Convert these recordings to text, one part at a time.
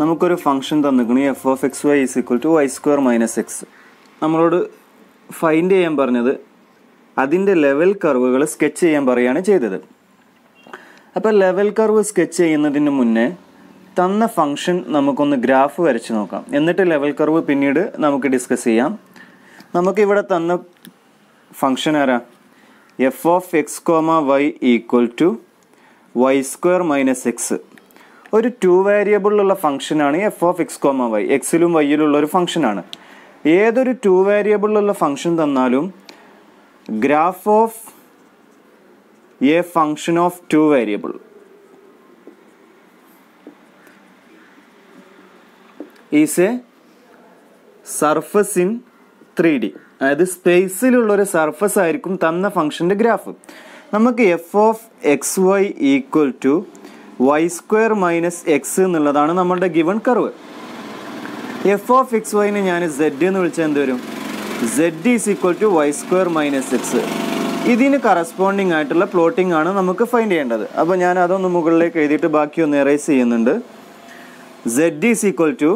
നമുക്കൊരു function തന്നിക്കണു F of X Y is equal to Y square minus X നമ്മളോട് find ചെയ്യാൻ പറഞ്ഞത് അതിന്റെ ലെവൽ കർവുകൾ സ്കെച്ച് ചെയ്യാൻ പറയുകയാണ് ചെയ്തത്. അപ്പോൾ ലെവൽ കർവ് സ്കെച്ച് ചെയ്യുന്നതിന് മുന്നേ തന്ന ഫംഗ്ഷൻ നമുക്കൊന്ന് ഗ്രാഫ് വരച്ച് നോക്കാം. എന്നിട്ട് ലെവൽ കർവ് പിന്നീട് നമുക്ക് ഡിസ്കസ് ചെയ്യാം. നമുക്കിവിടെ തന്ന ഫംഗ്ഷൻ ആരാ? F of X comma Y equal to Y square minus X ഒരു ടു വേരിയബിളിലുള്ള ഫംഗ്ഷനാണ് F of X comma Y എക്സിലും വൈയിലുള്ള ഒരു ഫംഗ്ഷനാണ് ഏതൊരു ടു വേരിയബിളിലുള്ള ഫംഗ്ഷൻ തന്നാലും graph of a function of two variable is a surface in three D അതായത് സ്പേസിലുള്ള ഒരു സർഫസ് ആയിരിക്കും തന്ന ഫംഗ്ഷന്റെ ഗ്രാഫ് നമുക്ക് F of X Y equal to Y square minus X എന്നുള്ളതാണ് നമ്മളുടെ given curve F of X വൈനെ ഞാൻ സെഡ് എന്ന് വിളിച്ചാൽ എന്ത് വരും? Z is equal to Y square minus X ഇതിന് കറസ്പോണ്ടിങ് ആയിട്ടുള്ള പ്ലോട്ടിംഗ് ആണ് നമുക്ക് ഫൈൻഡ് ചെയ്യേണ്ടത്. അപ്പോൾ ഞാൻ അതൊന്ന് മുകളിലേക്ക് എഴുതിയിട്ട് ബാക്കി ഒന്ന് എറേസ് ചെയ്യുന്നുണ്ട്. Z is equal to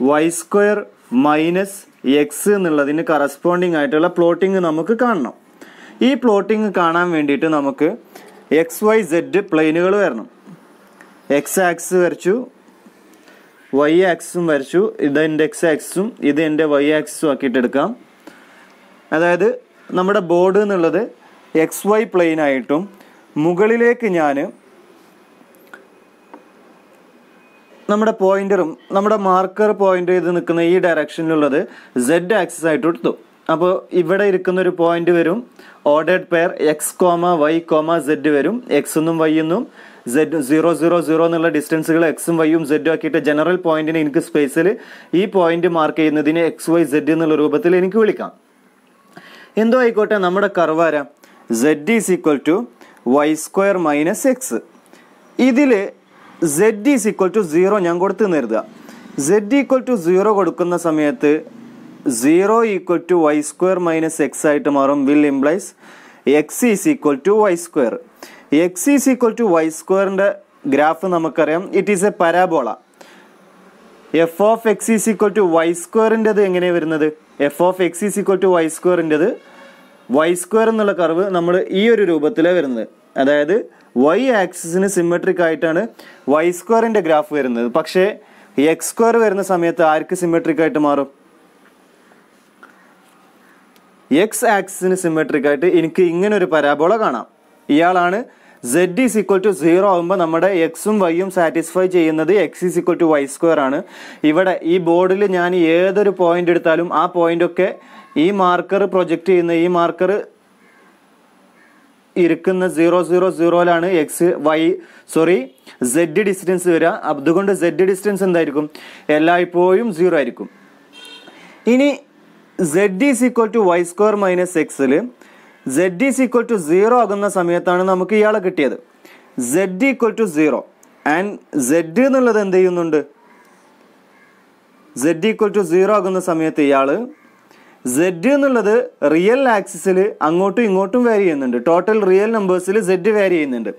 Y square minus X എന്നുള്ളതിന് കറസ്പോണ്ടിങ് ആയിട്ടുള്ള പ്ലോട്ടിംഗ് നമുക്ക് കാണണം. ഈ പ്ലോട്ടിംഗ് കാണാൻ വേണ്ടിയിട്ട് നമുക്ക് എക്സ് വൈ സെഡ് പ്ലെയിനുകൾ വരണം. എക്സ് ആക്സ് വരച്ചു. വൈ ആക്സും വരച്ചു. ഇത് എന്റെ എക്സ് ആക്സും ഇത് എന്റെ വൈ ആക്സും ആക്കിയിട്ട് എടുക്കാം. അതായത് നമ്മുടെ ബോർഡ് എന്നുള്ളത് എക്സ് വൈ പ്ലെയിനായിട്ടും മുകളിലേക്ക് ഞാൻ നമ്മുടെ പോയിന്ററും നമ്മുടെ മാർക്കർ പോയിന്റ് ചെയ്ത് നിൽക്കുന്ന ഈ ഡയറക്ഷനിലുള്ളത് സെഡ് ആക്സിസ് ആയിട്ട് എടുത്തു. അപ്പോൾ ഇവിടെ ഇരിക്കുന്ന ഒരു പോയിന്റ് വരും. Ordered pair X comma Y comma Z വരും. എക്സ് എന്നും വൈ എന്നും സെഡ് സീറോ സീറോ സീറോ എന്നുള്ള ഡിസ്റ്റൻസുകൾ എക്സും വൈയും സെഡും ആക്കിയിട്ട് ജനറൽ പോയിന്റിന് എനിക്ക് സ്പേസിൽ ഈ പോയിന്റ് മാർക്ക് ചെയ്യുന്നതിന് എക്സ് വൈ സെഡ് എന്നുള്ള രൂപത്തിൽ എനിക്ക് വിളിക്കാം. എന്തോ ആയിക്കോട്ടെ നമ്മുടെ curve z is equal to y square minus x ഇതിൽ z is equal to zero ഞാൻ കൊടുത്ത് നിർത്തുക സെഡ് ഈക്വൽ ടു സീറോ കൊടുക്കുന്ന സമയത്ത് zero equal to y square minus x ആയിട്ട് മാറും. Will implies x is equal to y square x is equal to y സ്ക്വയറിന്റെ graph നമുക്കറിയാം. It is a parabola f of x is equal to y സ്ക്വയറിന്റെത് എങ്ങനെയാണ് വരുന്നത്? F of x is equal to y സ്ക്വയറിന്റെത് Y square എന്നുള്ള curve നമ്മൾ ഈ ഒരു രൂപത്തിലാണ് വരുന്നത്. അതായത് വൈ ആക്സിസിന് സിമെട്രിക് ആയിട്ടാണ് വൈ സ്ക്വയറിന്റെ ഗ്രാഫ് വരുന്നത്. പക്ഷേ എക്സ് സ്ക്വയർ വരുന്ന സമയത്ത് ആർക്ക് സിമെട്രിക് ആയിട്ട് മാറും? എക്സ് ആക്സിന് സിമെട്രിക് ആയിട്ട് എനിക്ക് ഇങ്ങനെ ഒരു പരാബോള കാണാം. ഇയാളാണ് Z is equal to zero ആകുമ്പോൾ നമ്മുടെ എക്സും വൈയും സാറ്റിസ്ഫൈ ചെയ്യുന്നത് X is equal to Y square ആണ്. ഇവിടെ ഈ ബോർഡിൽ ഞാൻ ഏതൊരു പോയിന്റ് എടുത്താലും ആ പോയിന്റ് ഒക്കെ ഈ മാർക്കർ പ്രൊജക്റ്റ് ചെയ്യുന്ന ഈ മാർക്കർ ഇരിക്കുന്ന zero zero സീറോയിലാണ് X Y sorry Z distance വരിക. അതുകൊണ്ട് സെഡ് ഡിസ്റ്റൻസ് എന്തായിരിക്കും? എല്ലായ്പ്പോഴും സീറോ ആയിരിക്കും. ഇനി Z is equal to Y square minus എക്സിൽ Z is equal to zero ആകുന്ന സമയത്താണ് നമുക്ക് ഇയാളെ കിട്ടിയത്. Z equal to zero and Z എന്നുള്ളത് എന്ത് ചെയ്യുന്നുണ്ട്? സെഡ് ഈക്വൽ ടു സീറോ ആകുന്ന സമയത്ത് ഇയാൾ സെഡ് എന്നുള്ളത് റിയൽ ആക്സിസിൽ അങ്ങോട്ടും ഇങ്ങോട്ടും വേരി ചെയ്യുന്നുണ്ട്. ടോട്ടൽ റിയൽ നമ്പേഴ്സിൽ സെഡ് വേരി ചെയ്യുന്നുണ്ട്.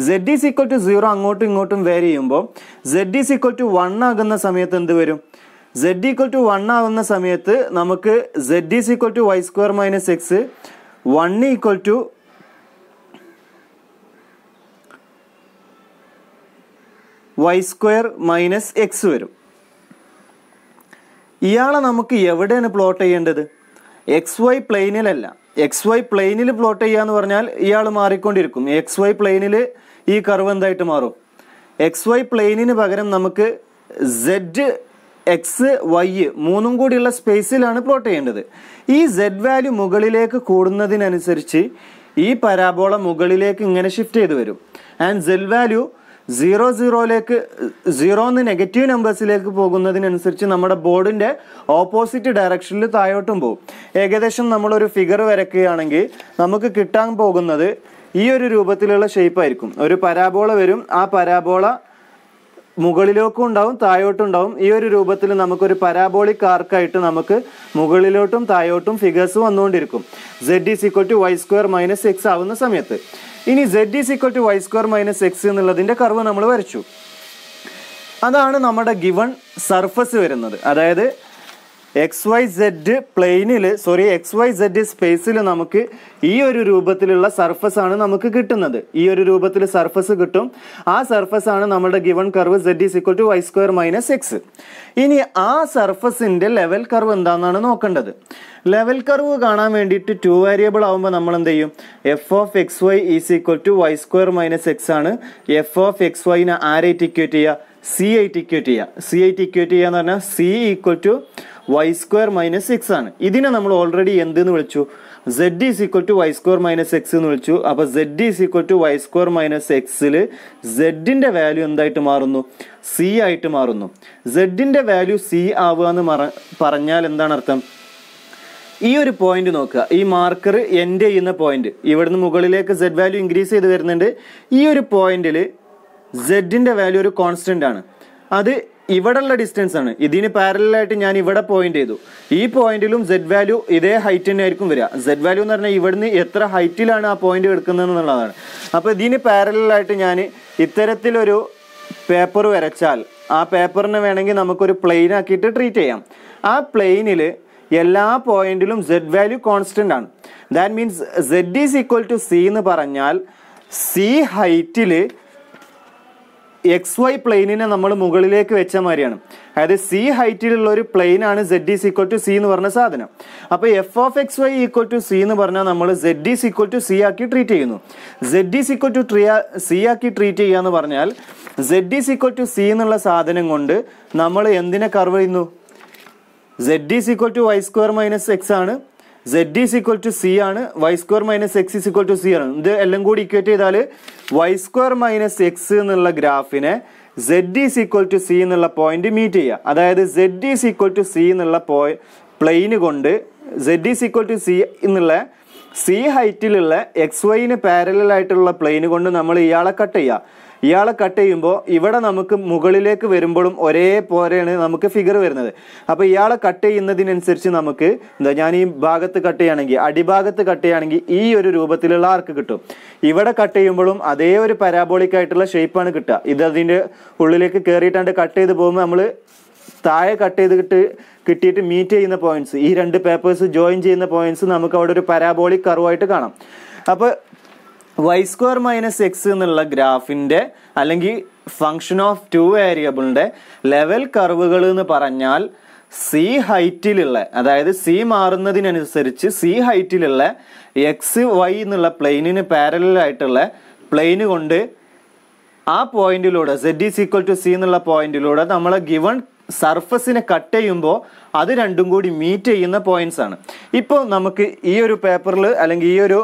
Z is equal to zero അങ്ങോട്ടും ഇങ്ങോട്ടും വേരി ചെയ്യുമ്പോൾ Z is equal to one ആകുന്ന സമയത്ത് എന്ത് വരും? സെഡ് ഈക്വൽ ടു വൺ ആകുന്ന സമയത്ത് നമുക്ക് Z is equal to Y square minus X one equal to Y square minus X വരും. ഇയാളെ നമുക്ക് എവിടെയാണ് പ്ലോട്ട് ചെയ്യേണ്ടത്? എക്സ് വൈ പ്ലെയിനിലല്ല. എക്സ് വൈ പ്ലെയിനിൽ പ്ലോട്ട് ചെയ്യാന്ന് പറഞ്ഞാൽ ഇയാൾ മാറിക്കൊണ്ടിരിക്കും. എക്സ് വൈ പ്ലെയിനിൽ ഈ കർവ് എന്തായിട്ട് മാറും? എക്സ് വൈ പ്ലെയിനിന് പകരം നമുക്ക് സെഡ് എക്സ് വൈ മൂന്നും കൂടിയുള്ള സ്പേസിലാണ് പ്ലോട്ട് ചെയ്യേണ്ടത്. ഈ സെഡ് വാല്യൂ മുകളിലേക്ക് കൂടുന്നതിനനുസരിച്ച് ഈ പരാബോള മുകളിലേക്ക് ഇങ്ങനെ ഷിഫ്റ്റ് ചെയ്ത് വരും. ആൻഡ് സെഡ് വാല്യൂ സീറോ സീറോയിലേക്ക് സീറോ എന്ന് നെഗറ്റീവ് നമ്പേഴ്സിലേക്ക് പോകുന്നതിനനുസരിച്ച് നമ്മുടെ ബോർഡിന്റെ ഓപ്പോസിറ്റ് ഡയറക്ഷനിൽ താഴോട്ടും പോകും. ഏകദേശം നമ്മളൊരു ഫിഗർ വരയ്ക്കുകയാണെങ്കിൽ നമുക്ക് കിട്ടാൻ പോകുന്നത് ഈ ഒരു രൂപത്തിലുള്ള ഷേപ്പായിരിക്കും ഒരു പരാബോള വരും ആ പരാബോള മുകളിലേക്കും ഉണ്ടാവും താഴോട്ടും ഉണ്ടാവും. ഈ ഒരു രൂപത്തിൽ നമുക്കൊരു പരാബോളിക് ആർക്കായിട്ട് നമുക്ക് മുകളിലോട്ടും താഴോട്ടും ഫിഗേഴ്സ് വന്നുകൊണ്ടിരിക്കും. Z is equal to Y square minus X ആവുന്ന സമയത്ത്. ഇനി Z is equal to Y square minus X എന്നുള്ളതിന്റെ കർവ് നമ്മൾ വരച്ചു. അതാണ് നമ്മുടെ ഗിവൺ സർഫസ് വരുന്നത്. അതായത് എക്സ് വൈ സെഡ് പ്ലെയിനിൽ സോറി എക്സ് വൈ സെഡ് സ്പേസിൽ നമുക്ക് ഈ ഒരു രൂപത്തിലുള്ള സർഫസ് ആണ് നമുക്ക് കിട്ടുന്നത്. ഈ ഒരു രൂപത്തിൽ സർഫസ് കിട്ടും. ആ സർഫസ് ആണ് നമ്മുടെ given curve Z is equal to Y square minus X ഇനി ആ സർഫസിന്റെ ലെവൽ കർവ് എന്താണെന്നാണ് നോക്കേണ്ടത്. ലെവൽ കർവ് കാണാൻ വേണ്ടിയിട്ട് ടു വേരിയബിൾ ആവുമ്പോൾ നമ്മൾ എന്ത് ചെയ്യും? F of X Y is equal to Y square minus X ആണ്. എഫ് ഓഫ് എക്സ് വൈനെ ആരെ ഇക്വേറ്റ് ചെയ്യുക? സി ആയിട്ട് ഇക്വേറ്റ് ചെയ്യുക. സി ആയിട്ട് ഇക്വേറ്റ് ചെയ്യുക എന്ന് പറഞ്ഞാൽ C equal to Y square minus six ആണ്. ഇതിനെ നമ്മൾ ഓൾറെഡി എന്ത് എന്ന് വിളിച്ചു? Z is equal to Y square minus X എന്ന് വിളിച്ചു. അപ്പോൾ Z is equal to Y square minus എക്സിൽ സെഡിന്റെ വാല്യൂ എന്തായിട്ട് മാറുന്നു? സി ആയിട്ട് മാറുന്നു. സെഡിന്റെ വാല്യൂ സി ആവുക എന്ന് പറഞ്ഞാൽ എന്താണ് അർത്ഥം? ഈ ഒരു പോയിന്റ് നോക്കുക. ഈ മാർക്കർ എൻഡ് ചെയ്യുന്ന പോയിന്റ് ഇവിടുന്ന് മുകളിലേക്ക് സെഡ് വാല്യൂ ഇൻക്രീസ് ചെയ്ത് വരുന്നുണ്ട്. ഈ ഒരു പോയിന്റിൽ സെഡിന്റെ വാല്യൂ ഒരു കോൺസ്റ്റന്റ് ആണ്. അത് ഇവിടെയുള്ള ഡിസ്റ്റൻസ് ആണ്. ഇതിന് പാരലായിട്ട് ഞാൻ ഇവിടെ പോയിന്റ് ചെയ്തു. ഈ പോയിന്റിലും സെഡ് വാല്യൂ ഇതേ ഹൈറ്റ് തന്നെ ആയിരിക്കും വരിക. സെഡ് വാല്യൂ എന്ന് പറഞ്ഞാൽ ഇവിടുന്ന് എത്ര ഹൈറ്റിലാണ് ആ പോയിന്റ് എടുക്കുന്നത് എന്നുള്ളതാണ് അപ്പോൾ ഇതിന് പാരലായിട്ട് ഞാൻ ഇത്തരത്തിലൊരു പേപ്പർ വരച്ചാൽ ആ പേപ്പറിനെ വേണമെങ്കിൽ നമുക്കൊരു പ്ലെയിൻ ആക്കിയിട്ട് ട്രീറ്റ് ചെയ്യാം. ആ പ്ലെയിനിൽ എല്ലാ പോയിന്റിലും സെഡ് വാല്യൂ കോൺസ്റ്റന്റ് ആണ്. That means Z is equal to C എന്ന് പറഞ്ഞാൽ സി ഹൈറ്റിൽ എക്സ് വൈ പ്ലെയിനിനെ നമ്മൾ മുകളിലേക്ക് വെച്ച മാതിരിയാണ്. അതായത് സി ഹൈറ്റിലുള്ള ഒരു പ്ലെയിൻ ആണ് Z is equal to C എന്ന് പറഞ്ഞ സാധനം. അപ്പോൾ F of X Y equal to C എന്ന് പറഞ്ഞാൽ നമ്മൾ Z is equal to C ആക്കി ട്രീറ്റ് ചെയ്യുന്നു. Z is equal to tree C ആക്കി ട്രീറ്റ് ചെയ്യുക എന്ന് പറഞ്ഞാൽ Z is equal to C എന്നുള്ള സാധനം കൊണ്ട് നമ്മൾ എന്തിനെ കർവ് ചെയ്യുന്നു? Z is equal to Y square minus X ആണ്. Z is equal to C ആണ്. Y square minus X is equal to C ആണ്. ഇത് എല്ലാം കൂടി ഇക്വേറ്റ് ചെയ്താൽ വൈ സ്ക്വയർ മൈനസ് എക്സ് എന്നുള്ള ഗ്രാഫിനെ Z is equal to C എന്നുള്ള പോയിന്റ് മീറ്റ് ചെയ്യുക. അതായത് Z is equal to C എന്നുള്ള പോയി പ്ലെയിന് കൊണ്ട് Z is equal to C എന്നുള്ള സി ഹൈറ്റിലുള്ള എക്സ് വൈന് പാരലായിട്ടുള്ള പ്ലെയിന് കൊണ്ട് നമ്മൾ ഇയാളെ കട്ട് ചെയ്യുക. ഇയാളെ കട്ട് ചെയ്യുമ്പോൾ ഇവിടെ നമുക്ക് മുകളിലേക്ക് വരുമ്പോഴും ഒരേ പോലെയാണ് നമുക്ക് ഫിഗർ വരുന്നത്. അപ്പോൾ ഇയാളെ കട്ട് ചെയ്യുന്നതിനനുസരിച്ച് നമുക്ക് എന്താ ഞാൻ ഈ ഭാഗത്ത് കട്ട് ചെയ്യുകയാണെങ്കിൽ അടിഭാഗത്ത് കട്ട് ചെയ്യുകയാണെങ്കിൽ ഈ ഒരു രൂപത്തിലുള്ള ആർക്ക് കിട്ടും. ഇവിടെ കട്ട് ചെയ്യുമ്പോഴും അതേ ഒരു പരാബോളിക് ആയിട്ടുള്ള ഷേപ്പാണ് കിട്ടുക. ഇത് അതിന്റെ ഉള്ളിലേക്ക് കയറിയിട്ടാണ്ട് കട്ട് ചെയ്ത് പോകുമ്പോൾ നമ്മൾ താഴെ കട്ട് ചെയ്തിട്ട് കിട്ടിയിട്ട് മീറ്റ് ചെയ്യുന്ന പോയിന്റ്സ് ഈ രണ്ട് പേപ്പേഴ്സ് ജോയിൻ ചെയ്യുന്ന പോയിന്റ്സ് നമുക്ക് അവിടെ ഒരു പരാബോളിക് കറുവായിട്ട് കാണാം. അപ്പോൾ വൈ സ്ക്വയർ മൈനസ് എക്സ് എന്നുള്ള ഗ്രാഫിന്റെ അല്ലെങ്കിൽ ഫങ്ഷൻ ഓഫ് ടു വേരിയബിളിന്റെ ലെവൽ കർവുകൾ എന്ന് പറഞ്ഞാൽ സി ഹൈറ്റിലുള്ള അതായത് സി മാറുന്നതിനനുസരിച്ച് സി ഹൈറ്റിലുള്ള എക്സ് വൈ എന്നുള്ള പ്ലെയിനിന് പാരലായിട്ടുള്ള പ്ലെയിന് കൊണ്ട് ആ പോയിന്റിലൂടെ Z is equal to C എന്നുള്ള പോയിന്റിലൂടെ നമ്മൾ ഗിവൺ സർഫസിനെ കട്ട് ചെയ്യുമ്പോൾ അത് രണ്ടും കൂടി മീറ്റ് ചെയ്യുന്ന പോയിന്റ്സ് ആണ്. ഇപ്പോൾ നമുക്ക് ഈ ഒരു പേപ്പറിൽ അല്ലെങ്കിൽ ഈ ഒരു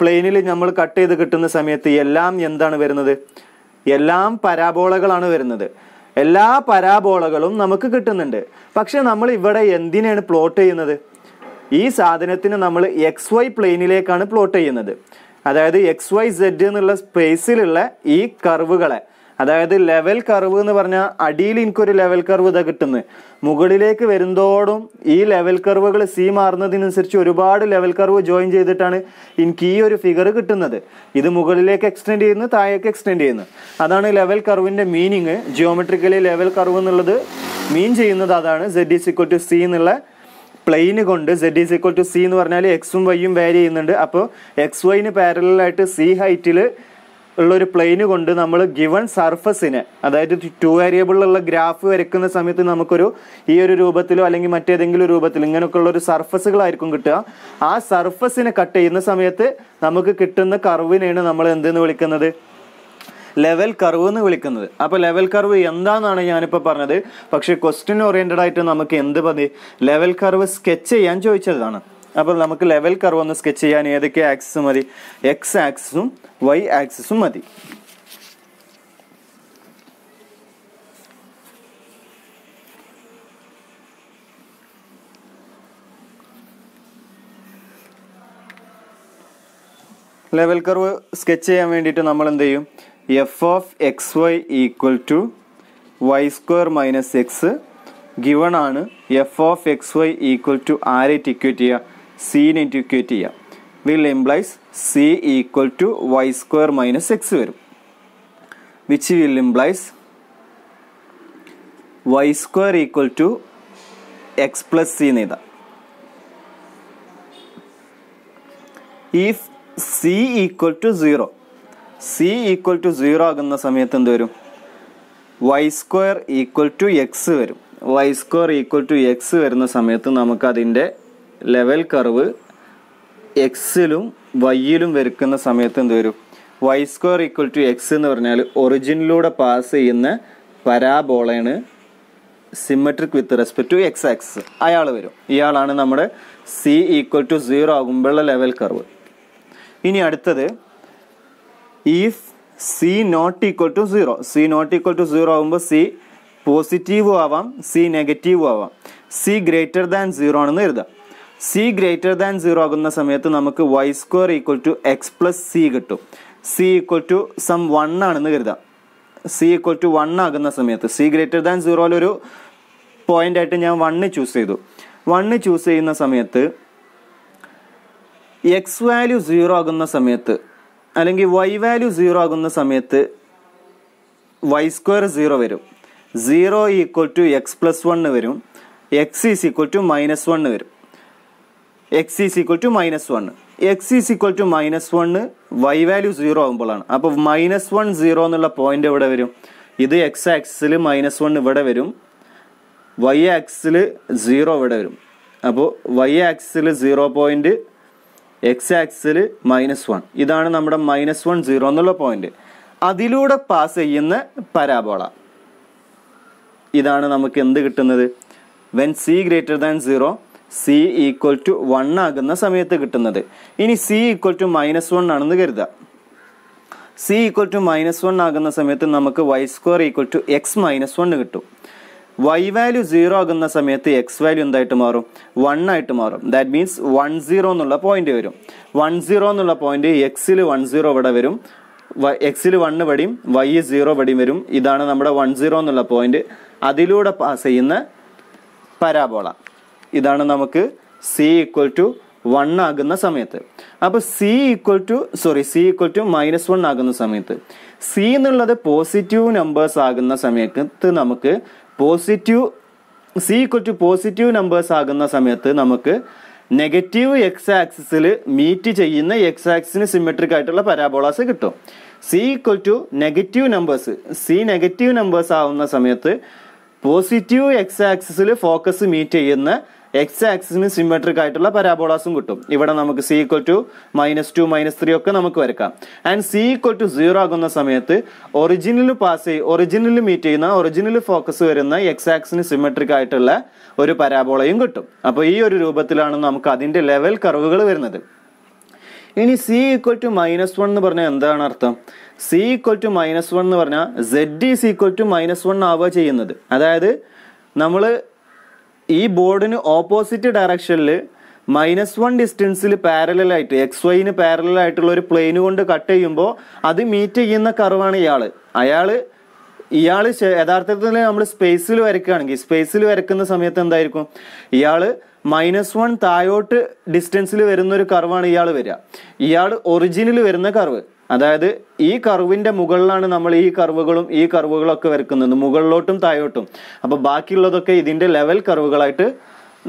പ്ലെയിനിൽ നമ്മൾ കട്ട് ചെയ്ത് കിട്ടുന്ന സമയത്ത് എല്ലാം എന്താണ് വരുന്നത്? എല്ലാം പരാബോളകളാണ് വരുന്നത്. എല്ലാ പരാബോളകളും നമുക്ക് കിട്ടുന്നുണ്ട്. പക്ഷെ നമ്മൾ ഇവിടെ എന്തിനാണ് പ്ലോട്ട് ചെയ്യുന്നത്? ഈ സാധനത്തിന് നമ്മൾ എക്സ് വൈ പ്ലെയിനിലേക്കാണ് പ്ലോട്ട് ചെയ്യുന്നത്. അതായത് എക്സ് വൈ സെഡ് എന്നുള്ള സ്പേസിലുള്ള ഈ കർവുകളെ അതായത് ലെവൽ കർവ് എന്ന് പറഞ്ഞാൽ അടിയിൽ എനിക്കൊരു ലെവൽ കർവ് ഇതാ കിട്ടുന്നത് മുകളിലേക്ക് വരുന്തോടും ഈ ലെവൽ കർവുകൾ സി മാറുന്നതിനനുസരിച്ച് ഒരുപാട് ലെവൽ കർവ് ജോയിൻ ചെയ്തിട്ടാണ് എനിക്ക് ഈ ഒരു ഫിഗർ കിട്ടുന്നത്. ഇത് മുകളിലേക്ക് എക്സ്റ്റെൻഡ് ചെയ്യുന്നു താഴേക്ക് എക്സ്റ്റെൻഡ് ചെയ്യുന്നു. അതാണ് ലെവൽ കർവിന്റെ മീനിങ് ജിയോമെട്രിക്കലി ലെവൽ കർവ് എന്നുള്ളത് മീൻ ചെയ്യുന്നത് അതാണ്. Z is equal to C എന്നുള്ള പ്ലെയിന് കൊണ്ട് Z is equal to C എന്ന് പറഞ്ഞാൽ എക്സും വൈയും വേരി ചെയ്യുന്നുണ്ട്. അപ്പോൾ എക്സ് വൈന് പാരലായിട്ട് സി ഹൈറ്റിൽ ഉള്ള ഒരു പ്ലെയിന് കൊണ്ട് നമ്മൾ ഗിവൺ സർഫസിന് അതായത് ടു വേരിയബിളിലുള്ള ഗ്രാഫ് വരയ്ക്കുന്ന സമയത്ത് നമുക്കൊരു ഈ ഒരു രൂപത്തിലോ അല്ലെങ്കിൽ മറ്റേതെങ്കിലും രൂപത്തിൽ ഇങ്ങനെയൊക്കെ ഉള്ളൊരു സർഫസുകളായിരിക്കും കിട്ടുക. ആ സർഫസിനെ കട്ട് ചെയ്യുന്ന സമയത്ത് നമുക്ക് കിട്ടുന്ന കർവിനെയാണ് നമ്മൾ എന്തെന്ന് വിളിക്കുന്നത്? ലെവൽ കർവ് എന്ന് വിളിക്കുന്നത്. അപ്പോൾ ലെവൽ കർവ് എന്താണെന്നാണ് ഞാനിപ്പോൾ പറഞ്ഞത്. പക്ഷേ ക്വസ്റ്റ്യൻ ഓറിയന്റഡ് ആയിട്ട് നമുക്ക് എന്ത് മതി ലെവൽ കർവ് സ്കെച്ച് ചെയ്യാൻ ചോദിച്ചതാണ്. അപ്പോൾ നമുക്ക് ലെവൽ കർവ് ഒന്ന് സ്കെച്ച് ചെയ്യാൻ ഏതൊക്കെ ആക്സിസ് മതി? എക്സ് ആക്സിസും വൈ ആക്സിസും മതി. ലെവൽ കർവ് സ്കെച്ച് ചെയ്യാൻ വേണ്ടിയിട്ട് നമ്മൾ എന്ത് ചെയ്യും? F of X Y equal to Y square minus X given ആണ് F of X Y equal to ആരെ ഇക്വേറ്റ് ചെയ്യുക? സീനായിട്ട് ഇക്വേറ്റ് ചെയ്യാം. Will implies C equal to Y square minus X വരും. Which will implies Y square equal to X plus C എന്ന് എഴുതാം. If C equal to zero C equal to zero ആകുന്ന സമയത്ത് എന്ത് വരും? Y square equal to X വരും. Y square equal to X വരുന്ന സമയത്ത് നമുക്ക് അതിന്റെ ലെവൽ കർവ് എക്സിലും വൈയിലും വരയ്ക്കുന്ന സമയത്ത് എന്ത് വരും? Y square equal to X എന്ന് പറഞ്ഞാൽ ഒറിജിനിലൂടെ പാസ് ചെയ്യുന്ന പരാബോളയാണ് symmetric with respect to X axis അയാൾ വരും. ഇയാളാണ് നമ്മുടെ സി ഈക്വൽ ടു സീറോ ആകുമ്പോഴുള്ള ലെവൽ കർവ്. ഇനി അടുത്തത് if C not equal to zero C not equal to zero ആകുമ്പോൾ സി പോസിറ്റീവും ആവാം സി നെഗറ്റീവും ആവാം. സി ഗ്രേറ്റർ ദാൻ സീറോ ആണെന്ന് എഴുതാം. സി ഗ്രേറ്റർ ദാൻ സീറോ ആകുന്ന സമയത്ത് നമുക്ക് Y square equal to X plus C കിട്ടും. C equal to some one ആണെന്ന് കരുതാം. സി ഈക്വൽ ടു വൺ ആകുന്ന സമയത്ത് സി ഗ്രേറ്റർ ദാൻ സീറോയിലൊരു പോയിന്റ് ആയിട്ട് ഞാൻ വണ്ണ് ചൂസ് ചെയ്തു. വണ്ണ് ചൂസ് ചെയ്യുന്ന സമയത്ത് എക്സ് വാല്യൂ സീറോ ആകുന്ന സമയത്ത് അല്ലെങ്കിൽ വൈ വാല്യൂ സീറോ ആകുന്ന സമയത്ത് വൈ സ്ക്വയർ സീറോ വരും. Zero equal to X plus one വരും. X is equal to minus one വരും. X is equal to minus one X is equal to minus one Y value zero ആകുമ്പോഴാണ് അപ്പോൾ minus one zero എന്നുള്ള point എവിടെ വരും? ഇത് X ആക്സിൽ minus one ഇവിടെ വരും. വൈ ആക്സിൽ സീറോ ഇവിടെ വരും. അപ്പോൾ വൈ ആക്സിൽ സീറോ പോയിന്റ് എക്സ് ആക്സിൽ മൈനസ് വൺ ഇതാണ് നമ്മുടെ മൈനസ് വൺ സീറോ എന്നുള്ള പോയിന്റ് അതിലൂടെ പാസ് ചെയ്യുന്ന പരാബോള ഇതാണ് നമുക്ക് എന്ത് കിട്ടുന്നത്? When C greater than zero C equal to one ആകുന്ന സമയത്ത് കിട്ടുന്നത്. ഇനി C equal to minus one ആണെന്ന് കരുതുക. C equal to minus one ആകുന്ന സമയത്ത് നമുക്ക് Y square equal to X minus one കിട്ടും. വൈ വാല്യൂ സീറോ ആകുന്ന സമയത്ത് എക്സ് വാല്യൂ എന്തായിട്ട് മാറും? വൺ ആയിട്ട് മാറും. ദാറ്റ് മീൻസ് വൺ സീറോ എന്നുള്ള പോയിന്റ് വരും. വൺ സീറോ എന്നുള്ള പോയിന്റ് എക്സിൽ വൺ സീറോ ഇവിടെ വരും. എക്സിൽ വണ്ണ് വടിയും വൈ സീറോ വടിയും വരും. ഇതാണ് നമ്മുടെ വൺ സീറോ എന്നുള്ള പോയിന്റ് അതിലൂടെ പാസ് ചെയ്യുന്ന പരാബോള. ഇതാണ് നമുക്ക് സി ഈക്വൽ ടു വൺ ആകുന്ന സമയത്ത്. അപ്പോൾ C equal to sorry C equal to minus one ആകുന്ന സമയത്ത്. സി എന്നുള്ളത് പോസിറ്റീവ് നമ്പേഴ്സ് ആകുന്ന സമയത്ത് നമുക്ക് positive C equal to positive numbers ആകുന്ന സമയത്ത് നമുക്ക് നെഗറ്റീവ് എക്സ് ആക്സിസിൽ മീറ്റ് ചെയ്യുന്ന എക്സ് ആക്സിന് സിമെട്രിക് ആയിട്ടുള്ള പരാബോളാസ് കിട്ടും. C equal to negative numbers C negative numbers ആവുന്ന സമയത്ത് പോസിറ്റീവ് എക്സ് ആക്സിസിൽ ഫോക്കസ് മീറ്റ് ചെയ്യുന്ന എക്സ് ആക്സിന് സിമെട്രിക് ആയിട്ടുള്ള പരാബോളാസും കിട്ടും. ഇവിടെ നമുക്ക് C equal to minus two minus three ഒക്കെ നമുക്ക് വരക്കാം. And C equal to zero ആകുന്ന സമയത്ത് ഒറിജിനൽ പാസ് ചെയ്യും ഒറിജിനൽ മീറ്റ് ചെയ്യുന്ന ഒറിജിനൽ ഫോക്കസ് വരുന്ന എക്സ് ആക്സിന് സിമെട്രിക് ആയിട്ടുള്ള ഒരു പരാബോളയും കിട്ടും. അപ്പോൾ ഈ ഒരു രൂപത്തിലാണ് നമുക്ക് അതിന്റെ ലെവൽ കർവുകൾ വരുന്നത്. ഇനി C equal to minus one എന്ന് പറഞ്ഞാൽ എന്താണ് അർത്ഥം? C equal to minus one എന്ന് പറഞ്ഞാൽ Z is equal to minus one ആവുക ചെയ്യുന്നത്. അതായത് നമ്മൾ ഈ ബോർഡിന് ഓപ്പോസിറ്റ് ഡയറക്ഷനിൽ മൈനസ് വൺ ഡിസ്റ്റൻസിൽ പാരലായിട്ട് എക്സ് വൈന് പാരലായിട്ടുള്ള ഒരു പ്ലെയിൻ കൊണ്ട് കട്ട് ചെയ്യുമ്പോൾ അത് മീറ്റ് ചെയ്യുന്ന കർവാണ് ഇയാൾ അയാൾ ഇയാൾ യഥാർത്ഥത്തിൽ നമ്മൾ സ്പേസിൽ വരയ്ക്കുകയാണെങ്കിൽ സ്പേസിൽ വരയ്ക്കുന്ന സമയത്ത് എന്തായിരിക്കും? ഇയാൾ മൈനസ് വൺ താഴോട്ട് ഡിസ്റ്റൻസിൽ വരുന്ന ഒരു കർവാണ് ഇയാൾ വരിക. ഇയാൾ ഒറിജിനിൽ വരുന്ന കർവ് അതായത് ഈ കർവിന്റെ മുകളിലാണ് നമ്മൾ ഈ കർവുകളും ഈ കർവുകളൊക്കെ വരക്കുന്നത്. മുകളിലോട്ടും താഴോട്ടും അപ്പോൾ ബാക്കിയുള്ളതൊക്കെ ഇതിന്റെ ലെവൽ കർവുകളായിട്ട്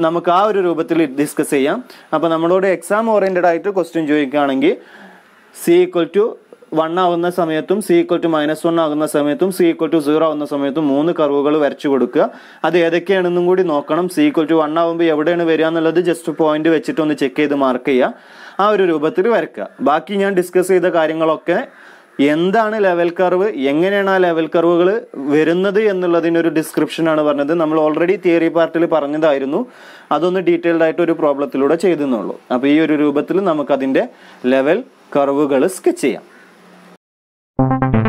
നമുക്ക് ആ ഒരു രൂപത്തിൽ ഡിസ്കസ് ചെയ്യാം. അപ്പോൾ നമ്മളോട് എക്സാം ഓറിയന്റഡ് ആയിട്ട് ക്വസ്റ്റ്യൻ ചോദിക്കുകയാണെങ്കിൽ സി ഈക്വൽ ടു വൺ ആകുന്ന സമയത്തും C equal to minus one ആകുന്ന സമയത്തും സി ഈക്വൽ ടു സീറോ ആകുന്ന സമയത്തും മൂന്ന് കർവുകൾ വരച്ചു കൊടുക്കുക. അത് ഏതൊക്കെയാണെന്നും കൂടി നോക്കണം. സി ഈക്വൽ ടു വൺ ആകുമ്പോൾ എവിടെയാണ് വരിക എന്നുള്ളത് ജസ്റ്റ് പോയിന്റ് വെച്ചിട്ട് ഒന്ന് ചെക്ക് ചെയ്ത് മാർക്ക് ചെയ്യുക. ആ ഒരു രൂപത്തിൽ വരയ്ക്കുക ബാക്കി ഞാൻ ഡിസ്കസ് ചെയ്ത കാര്യങ്ങളൊക്കെ എന്താണ് ലെവൽ കർവ് എങ്ങനെയാണ് ആ ലെവൽ കർവുകൾ വരുന്നത് എന്നുള്ളതിനൊരു ഡിസ്ക്രിപ്ഷൻ ആണ് പറഞ്ഞത്. നമ്മൾ ഓൾറെഡി തിയറി പാർട്ടിൽ പറഞ്ഞതായിരുന്നു. അതൊന്ന് ഡീറ്റെയിൽഡ് ആയിട്ട് ഒരു പ്രോബ്ലത്തിലൂടെ ചെയ്തെന്നുള്ളൂ. അപ്പോൾ ഈ ഒരു രൂപത്തിൽ നമുക്ക് അതിന്റെ ലെവൽ കർവുകൾ സ്കെച്ച് ചെയ്യാം. you.